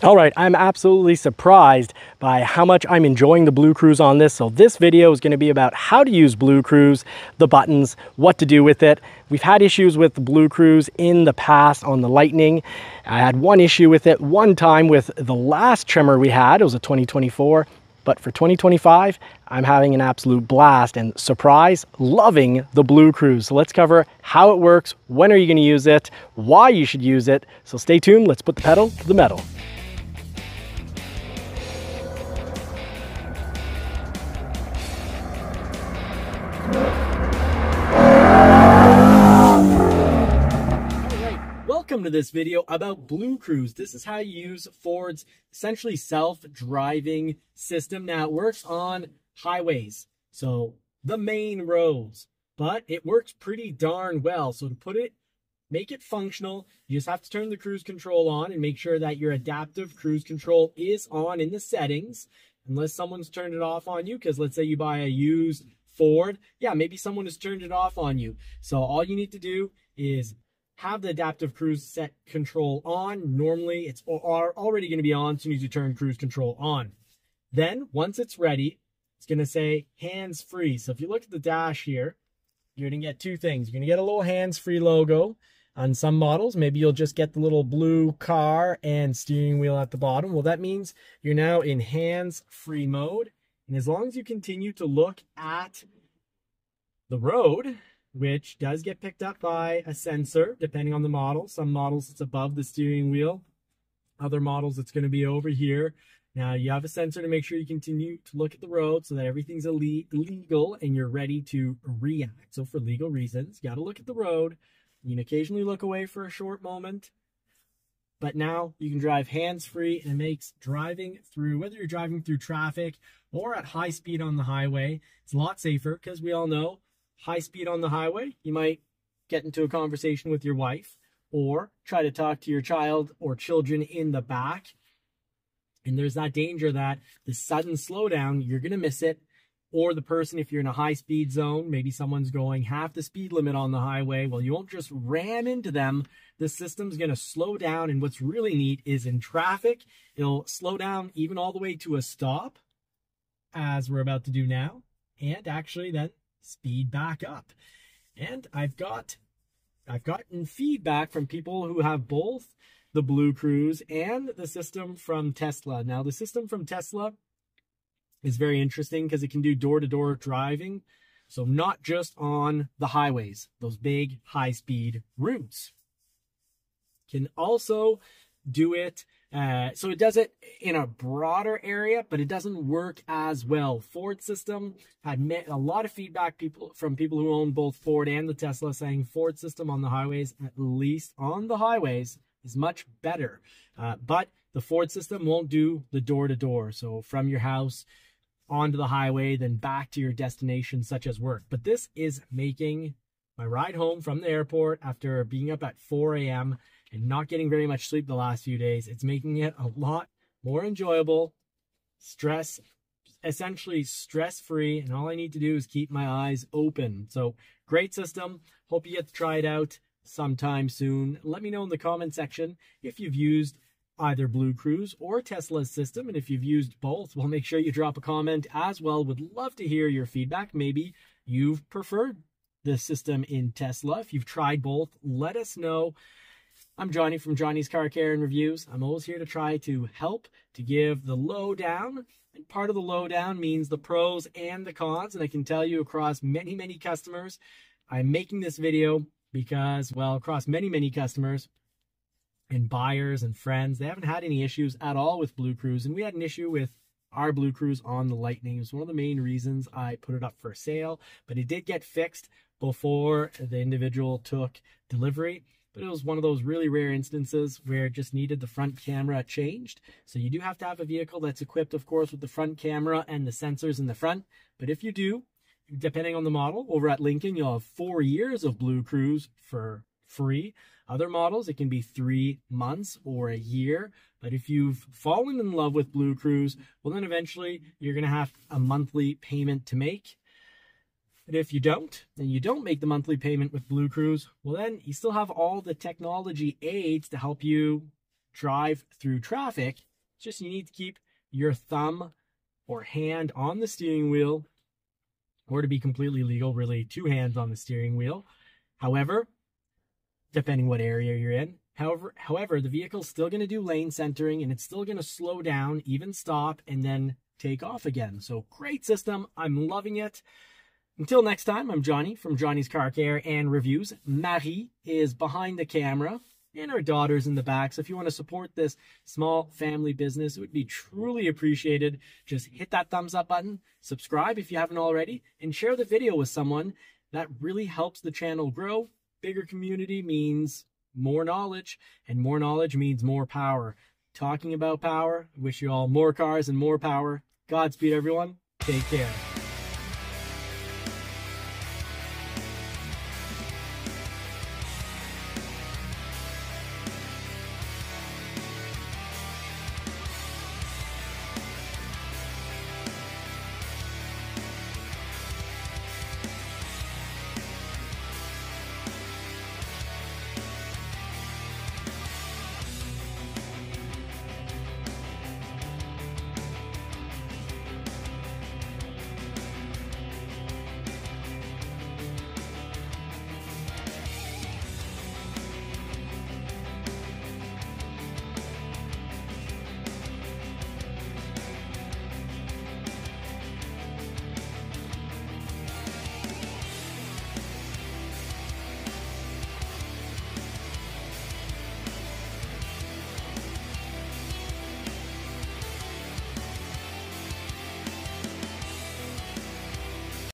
All right, I'm absolutely surprised by how much I'm enjoying the BlueCruise on this. So this video is gonna be about how to use BlueCruise, the buttons, what to do with it. We've had issues with the BlueCruise in the past on the Lightning. I had one issue with it one time with the last trimmer we had, it was a 2024. But for 2025, I'm having an absolute blast and surprise, loving the BlueCruise. So let's cover how it works, when are you gonna use it, why you should use it. So stay tuned, let's put the pedal to the metal. To this video about BlueCruise. This is how you use Ford's essentially self-driving system. Now it works on highways, so the main roads, but it works pretty darn well. So to put it, make it functional, you just have to turn the cruise control on and make sure that your adaptive cruise control is on in the settings, unless someone's turned it off on you, because let's say you buy a used Ford, yeah, maybe someone has turned it off on you. So all you need to do is have the adaptive cruise set control on. Normally it's already going to be on, so you need to turn cruise control on. Then once it's ready, it's going to say hands free. So if you look at the dash here, you're going to get two things. You're going to get a little hands free logo on some models. Maybe you'll just get the little blue car and steering wheel at the bottom. Well, that means you're now in hands free mode. And as long as you continue to look at the road, which does get picked up by a sensor depending on the model. Some models it's above the steering wheel. Other models it's going to be over here. Now you have a sensor to make sure you continue to look at the road so that everything's legal and you're ready to react. So for legal reasons, you got to look at the road. You can occasionally look away for a short moment. But now you can drive hands-free and it makes driving through, whether you're driving through traffic or at high speed on the highway, it's a lot safer because we all know high speed on the highway, you might get into a conversation with your wife or try to talk to your child or children in the back. And there's that danger that the sudden slowdown, you're going to miss it. Or the person, if you're in a high speed zone, maybe someone's going half the speed limit on the highway. Well, you won't just ram into them. The system's going to slow down. And what's really neat is in traffic, it'll slow down even all the way to a stop, as we're about to do now. And actually then speed back up. And I've got I've gotten feedback from people who have both the BlueCruise and the system from Tesla. Now, the system from Tesla is very interesting because it can do door-to-door -door driving. So not just on the highways, those big high-speed routes. Can also do it uh, so it does it in a broader area, but it doesn't work as well. Ford system had met a lot of feedback people from people who own both Ford and the Tesla saying Ford system on the highways, at least on the highways, is much better. Uh, but the Ford system won't do the door to door. So from your house onto the highway, then back to your destination, such as work. But this is making my ride home from the airport after being up at 4 a.m and not getting very much sleep the last few days, it's making it a lot more enjoyable, stress, essentially stress free. And all I need to do is keep my eyes open. So great system. Hope you get to try it out sometime soon. Let me know in the comment section if you've used either BlueCruise or Tesla's system. And if you've used both, well, make sure you drop a comment as well. Would love to hear your feedback. Maybe you've preferred the system in Tesla. If you've tried both, let us know. I'm Johnny from Johnny's Car Care and Reviews. I'm always here to try to help, to give the lowdown. And part of the lowdown means the pros and the cons. And I can tell you across many, many customers, I'm making this video because, well, across many, many customers and buyers and friends, they haven't had any issues at all with BlueCruise. And we had an issue with our BlueCruise on the Lightning. It was one of the main reasons I put it up for sale, but it did get fixed before the individual took delivery but it was one of those really rare instances where it just needed the front camera changed. So you do have to have a vehicle that's equipped, of course, with the front camera and the sensors in the front. But if you do, depending on the model, over at Lincoln, you'll have four years of BlueCruise for free. Other models, it can be three months or a year. But if you've fallen in love with BlueCruise, well, then eventually you're going to have a monthly payment to make. And if you don't, and you don't make the monthly payment with BlueCruise, well then you still have all the technology aids to help you drive through traffic. Just you need to keep your thumb or hand on the steering wheel, or to be completely legal, really two hands on the steering wheel. However, depending what area you're in. However, however, the vehicle's still going to do lane centering and it's still going to slow down, even stop, and then take off again. So great system. I'm loving it. Until next time, I'm Johnny from Johnny's Car Care and Reviews. Marie is behind the camera and our daughter's in the back. So if you want to support this small family business, it would be truly appreciated. Just hit that thumbs up button, subscribe if you haven't already, and share the video with someone. That really helps the channel grow. Bigger community means more knowledge, and more knowledge means more power. Talking about power, wish you all more cars and more power. Godspeed, everyone. Take care.